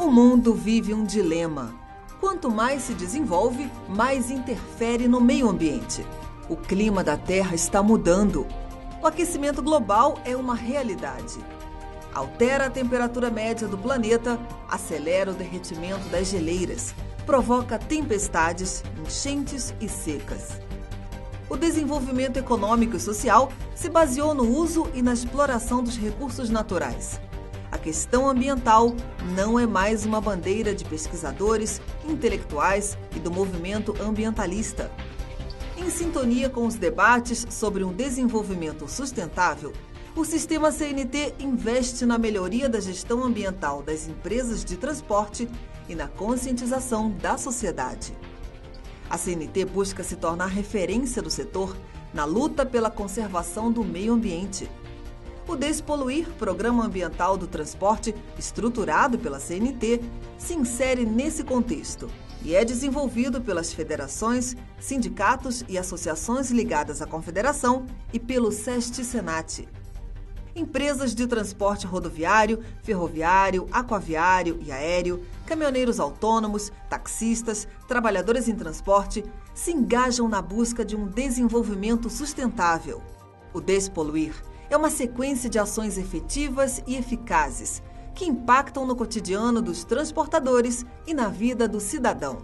O mundo vive um dilema. Quanto mais se desenvolve, mais interfere no meio ambiente. O clima da Terra está mudando. O aquecimento global é uma realidade. Altera a temperatura média do planeta, acelera o derretimento das geleiras, provoca tempestades, enchentes e secas. O desenvolvimento econômico e social se baseou no uso e na exploração dos recursos naturais. Questão ambiental não é mais uma bandeira de pesquisadores, intelectuais e do movimento ambientalista. Em sintonia com os debates sobre um desenvolvimento sustentável, o sistema CNT investe na melhoria da gestão ambiental das empresas de transporte e na conscientização da sociedade. A CNT busca se tornar referência do setor na luta pela conservação do meio ambiente. O Despoluir, Programa Ambiental do Transporte, estruturado pela CNT, se insere nesse contexto e é desenvolvido pelas federações, sindicatos e associações ligadas à Confederação e pelo SEST-SENAT empresas de transporte rodoviário, ferroviário, aquaviário e aéreo, caminhoneiros autônomos, taxistas, trabalhadores em transporte se engajam na busca de um desenvolvimento sustentável. O Despoluir é uma sequência de ações efetivas e eficazes que impactam no cotidiano dos transportadores e na vida do cidadão.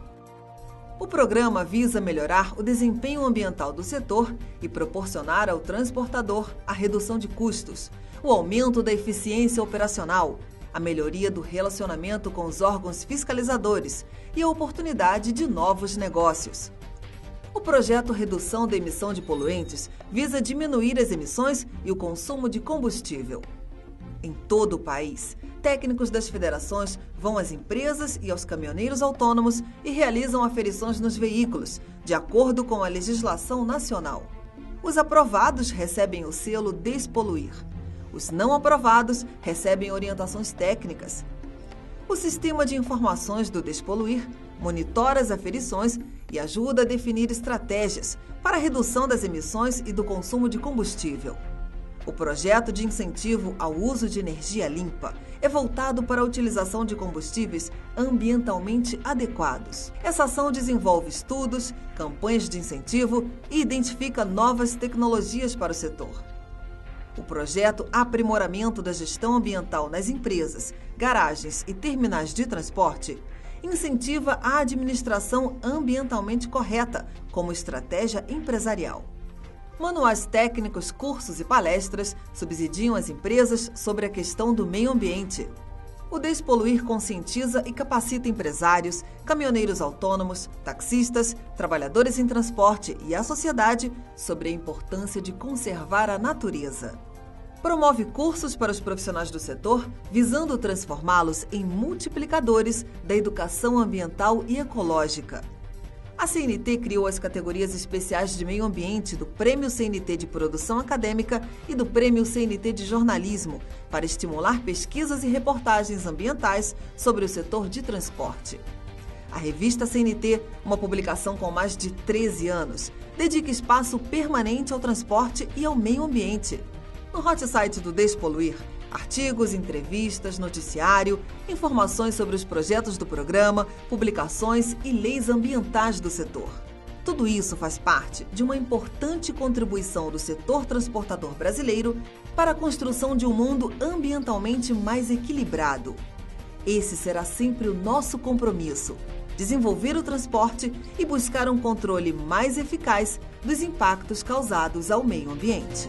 O programa visa melhorar o desempenho ambiental do setor e proporcionar ao transportador a redução de custos, o aumento da eficiência operacional, a melhoria do relacionamento com os órgãos fiscalizadores e a oportunidade de novos negócios. O projeto Redução da Emissão de Poluentes visa diminuir as emissões e o consumo de combustível. Em todo o país, técnicos das federações vão às empresas e aos caminhoneiros autônomos e realizam aferições nos veículos, de acordo com a legislação nacional. Os aprovados recebem o selo Despoluir. Os não aprovados recebem orientações técnicas. O sistema de informações do Despoluir monitora as aferições e ajuda a definir estratégias para a redução das emissões e do consumo de combustível. O projeto de incentivo ao uso de energia limpa é voltado para a utilização de combustíveis ambientalmente adequados. Essa ação desenvolve estudos, campanhas de incentivo e identifica novas tecnologias para o setor. O projeto Aprimoramento da Gestão Ambiental nas Empresas, Garagens e Terminais de Transporte incentiva a administração ambientalmente correta como estratégia empresarial. Manuais técnicos, cursos e palestras subsidiam as empresas sobre a questão do meio ambiente. O Despoluir conscientiza e capacita empresários, caminhoneiros autônomos, taxistas, trabalhadores em transporte e a sociedade sobre a importância de conservar a natureza. Promove cursos para os profissionais do setor, visando transformá-los em multiplicadores da educação ambiental e ecológica. A CNT criou as categorias especiais de meio ambiente do Prêmio CNT de Produção Acadêmica e do Prêmio CNT de Jornalismo, para estimular pesquisas e reportagens ambientais sobre o setor de transporte. A revista CNT, uma publicação com mais de 13 anos, dedica espaço permanente ao transporte e ao meio ambiente. No hot site do Despoluir, Artigos, entrevistas, noticiário, informações sobre os projetos do programa, publicações e leis ambientais do setor. Tudo isso faz parte de uma importante contribuição do setor transportador brasileiro para a construção de um mundo ambientalmente mais equilibrado. Esse será sempre o nosso compromisso: desenvolver o transporte e buscar um controle mais eficaz dos impactos causados ao meio ambiente.